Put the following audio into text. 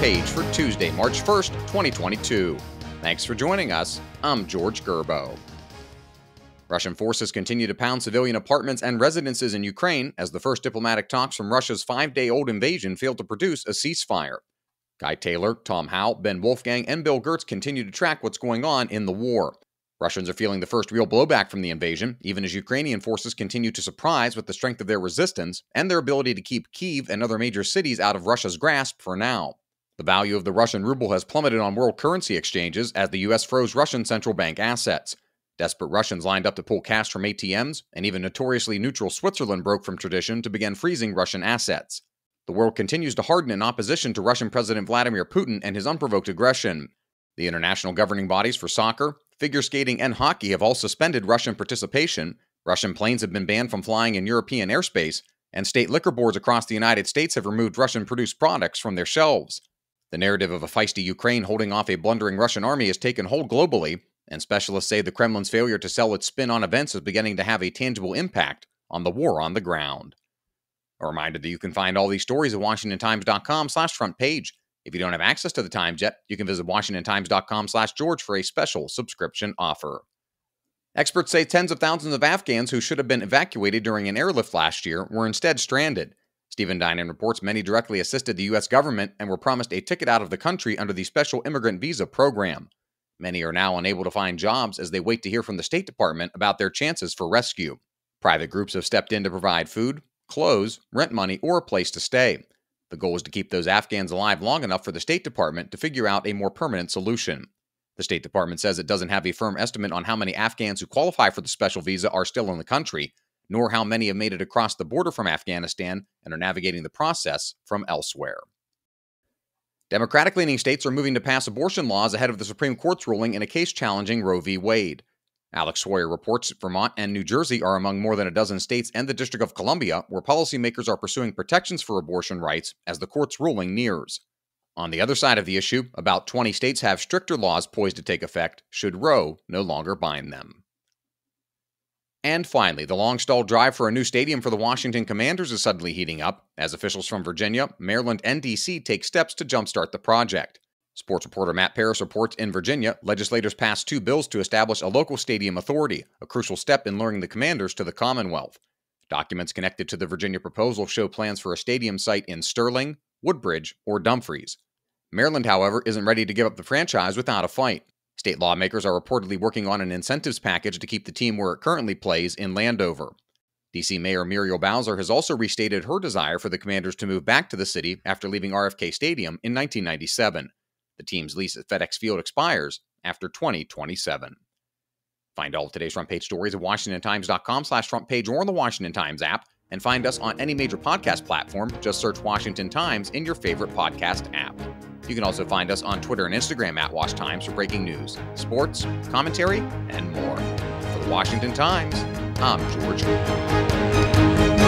page for Tuesday, March 1st, 2022. Thanks for joining us. I'm George Gerbo. Russian forces continue to pound civilian apartments and residences in Ukraine as the first diplomatic talks from Russia's five day old invasion failed to produce a ceasefire. Guy Taylor, Tom Howell, Ben Wolfgang, and Bill Gertz continue to track what's going on in the war. Russians are feeling the first real blowback from the invasion, even as Ukrainian forces continue to surprise with the strength of their resistance and their ability to keep Kiev and other major cities out of Russia's grasp for now. The value of the Russian ruble has plummeted on world currency exchanges as the U.S. froze Russian central bank assets. Desperate Russians lined up to pull cash from ATMs, and even notoriously neutral Switzerland broke from tradition to begin freezing Russian assets. The world continues to harden in opposition to Russian President Vladimir Putin and his unprovoked aggression. The international governing bodies for soccer, Figure skating and hockey have all suspended Russian participation. Russian planes have been banned from flying in European airspace, and state liquor boards across the United States have removed Russian produced products from their shelves. The narrative of a feisty Ukraine holding off a blundering Russian army has taken hold globally, and specialists say the Kremlin's failure to sell its spin on events is beginning to have a tangible impact on the war on the ground. A reminder that you can find all these stories at WashingtonTimes.com slash front page. If you don't have access to the Times yet, you can visit WashingtonTimes.com/george for a special subscription offer. Experts say tens of thousands of Afghans who should have been evacuated during an airlift last year were instead stranded. Stephen Dinan reports many directly assisted the U.S. government and were promised a ticket out of the country under the Special Immigrant Visa program. Many are now unable to find jobs as they wait to hear from the State Department about their chances for rescue. Private groups have stepped in to provide food, clothes, rent money, or a place to stay. The goal is to keep those Afghans alive long enough for the State Department to figure out a more permanent solution. The State Department says it doesn't have a firm estimate on how many Afghans who qualify for the special visa are still in the country, nor how many have made it across the border from Afghanistan and are navigating the process from elsewhere. Democratic leaning states are moving to pass abortion laws ahead of the Supreme Court's ruling in a case challenging Roe v. Wade. Alex Swoyer reports Vermont and New Jersey are among more than a dozen states and the District of Columbia where policymakers are pursuing protections for abortion rights as the court's ruling nears. On the other side of the issue, about 20 states have stricter laws poised to take effect should Roe no longer bind them. And finally, the long stalled drive for a new stadium for the Washington Commanders is suddenly heating up as officials from Virginia, Maryland, and D.C. take steps to jumpstart the project. Sports reporter Matt Paras reports in Virginia, legislators passed two bills to establish a local stadium authority, a crucial step in luring the commanders to the Commonwealth. Documents connected to the Virginia proposal show plans for a stadium site in Sterling, Woodbridge, or Dumfries. Maryland, however, isn't ready to give up the franchise without a fight. State lawmakers are reportedly working on an incentives package to keep the team where it currently plays in Landover. DC Mayor Muriel Bowser has also restated her desire for the Commanders to move back to the city after leaving RFK Stadium in 1997. The team's lease at FedEx Field expires after 2027. Find all of today's front page stories at WashingtonTimes.com slash front page or on the Washington Times app, and find us on any major podcast platform. Just search Washington Times in your favorite podcast app. You can also find us on Twitter and Instagram at Wash Times for breaking news, sports, commentary, and more. For the Washington Times, I'm George.